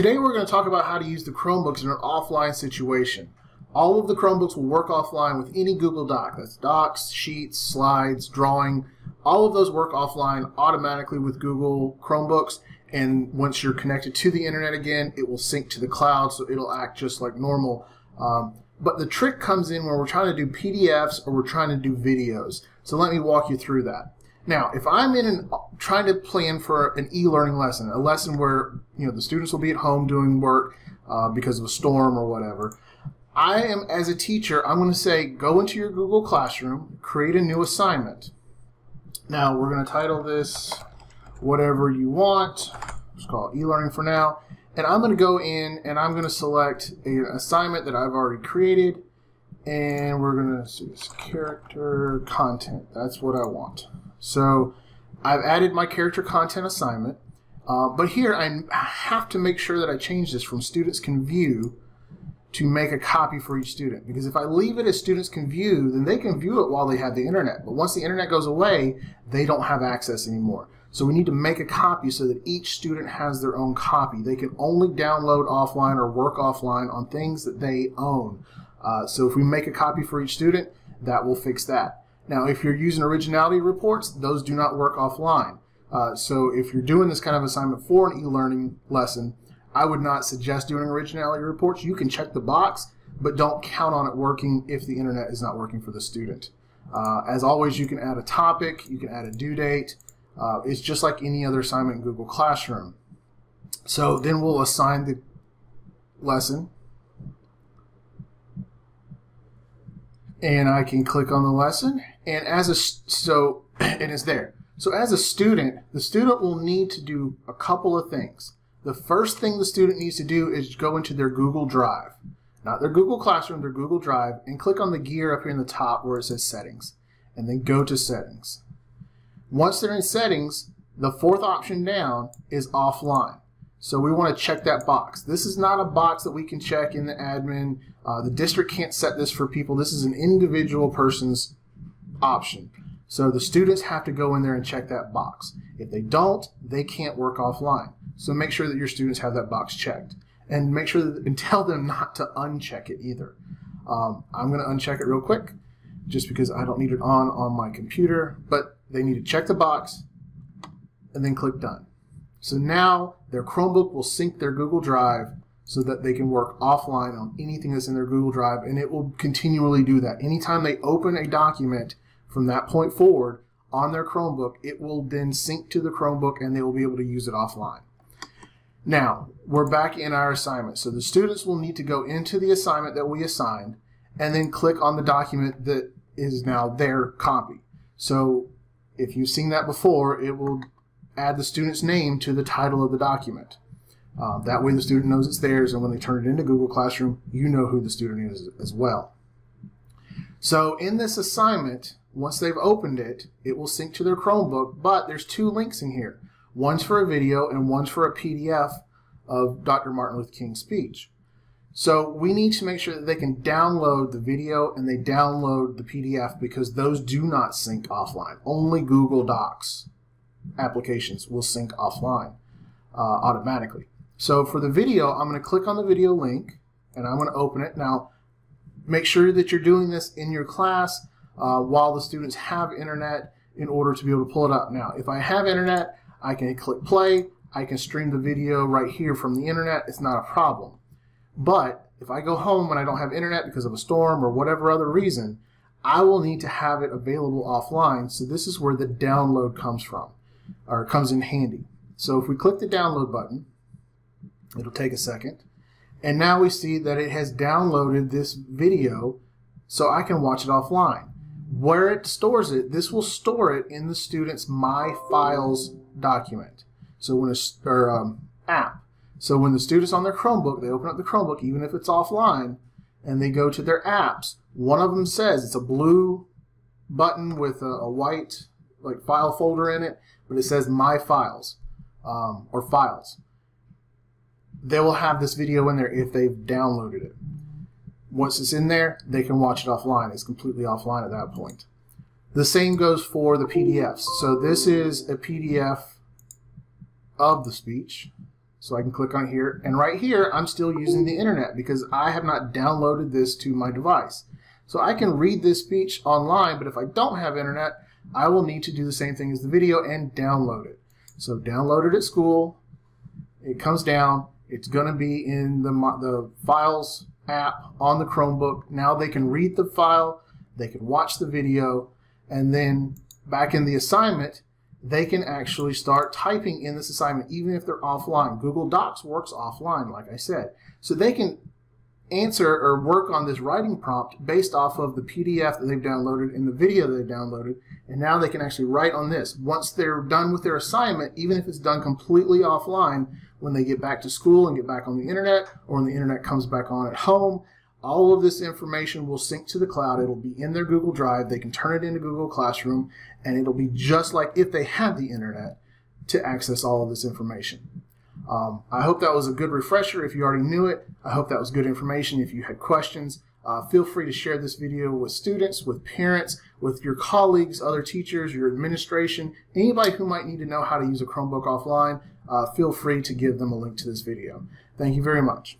Today we're going to talk about how to use the Chromebooks in an offline situation. All of the Chromebooks will work offline with any Google Doc. That's docs, sheets, slides, drawing. All of those work offline automatically with Google Chromebooks. And once you're connected to the internet again, it will sync to the cloud, so it'll act just like normal. Um, but the trick comes in when we're trying to do PDFs or we're trying to do videos. So let me walk you through that. Now, if I'm in an, trying to plan for an e-learning lesson, a lesson where you know the students will be at home doing work uh, because of a storm or whatever, I am as a teacher, I'm going to say go into your Google Classroom, create a new assignment. Now we're going to title this whatever you want. Let's call it e-learning for now. And I'm going to go in and I'm going to select an assignment that I've already created. And we're going to see this character content. That's what I want. So I've added my character content assignment. Uh, but here I have to make sure that I change this from students can view to make a copy for each student. Because if I leave it as students can view, then they can view it while they have the internet. But once the internet goes away, they don't have access anymore. So we need to make a copy so that each student has their own copy. They can only download offline or work offline on things that they own. Uh, so if we make a copy for each student, that will fix that. Now, if you're using originality reports, those do not work offline. Uh, so if you're doing this kind of assignment for an e-learning lesson, I would not suggest doing originality reports. You can check the box, but don't count on it working if the internet is not working for the student. Uh, as always, you can add a topic, you can add a due date, uh, it's just like any other assignment in Google Classroom. So then we'll assign the lesson. And I can click on the lesson. And as a, so, it's there. So as a student, the student will need to do a couple of things. The first thing the student needs to do is go into their Google Drive. Not their Google Classroom, their Google Drive, and click on the gear up here in the top where it says Settings. And then go to Settings. Once they're in settings, the fourth option down is offline. So we want to check that box. This is not a box that we can check in the admin. Uh, the district can't set this for people. This is an individual person's option. So the students have to go in there and check that box. If they don't, they can't work offline. So make sure that your students have that box checked. And make sure that, and tell them not to uncheck it either. Um, I'm going to uncheck it real quick just because I don't need it on on my computer. But they need to check the box and then click done. So now their Chromebook will sync their Google Drive so that they can work offline on anything that's in their Google Drive and it will continually do that. Anytime they open a document from that point forward on their Chromebook, it will then sync to the Chromebook and they will be able to use it offline. Now, we're back in our assignment. So the students will need to go into the assignment that we assigned and then click on the document that is now their copy. So if you've seen that before, it will add the student's name to the title of the document. Uh, that way the student knows it's theirs, and when they turn it into Google Classroom, you know who the student is as well. So in this assignment, once they've opened it, it will sync to their Chromebook, but there's two links in here. One's for a video and one's for a PDF of Dr. Martin Luther King's speech. So we need to make sure that they can download the video and they download the PDF because those do not sync offline. Only Google Docs applications will sync offline uh, automatically. So for the video, I'm going to click on the video link and I'm going to open it. Now, make sure that you're doing this in your class uh, while the students have internet in order to be able to pull it up. Now, if I have internet, I can click play. I can stream the video right here from the internet. It's not a problem. But if I go home and I don't have internet because of a storm or whatever other reason, I will need to have it available offline. So this is where the download comes from, or comes in handy. So if we click the download button, it'll take a second. And now we see that it has downloaded this video so I can watch it offline. Where it stores it, this will store it in the student's My Files document. So when a or, um, app. So when the student's on their Chromebook, they open up the Chromebook, even if it's offline, and they go to their apps. One of them says it's a blue button with a, a white like file folder in it, but it says My Files um, or Files. They will have this video in there if they've downloaded it. Once it's in there, they can watch it offline. It's completely offline at that point. The same goes for the PDFs. So this is a PDF of the speech. So I can click on here, and right here, I'm still using the internet because I have not downloaded this to my device. So I can read this speech online, but if I don't have internet, I will need to do the same thing as the video and download it. So download it at school, it comes down, it's going to be in the, the files app on the Chromebook. Now they can read the file, they can watch the video, and then back in the assignment, they can actually start typing in this assignment even if they're offline. Google Docs works offline, like I said. So they can answer or work on this writing prompt based off of the PDF that they've downloaded and the video they've downloaded. And now they can actually write on this. Once they're done with their assignment, even if it's done completely offline, when they get back to school and get back on the internet, or when the internet comes back on at home, all of this information will sync to the cloud. It'll be in their Google Drive. They can turn it into Google Classroom, and it'll be just like if they had the internet to access all of this information. Um, I hope that was a good refresher if you already knew it. I hope that was good information if you had questions. Uh, feel free to share this video with students, with parents, with your colleagues, other teachers, your administration, anybody who might need to know how to use a Chromebook offline. Uh, feel free to give them a link to this video. Thank you very much.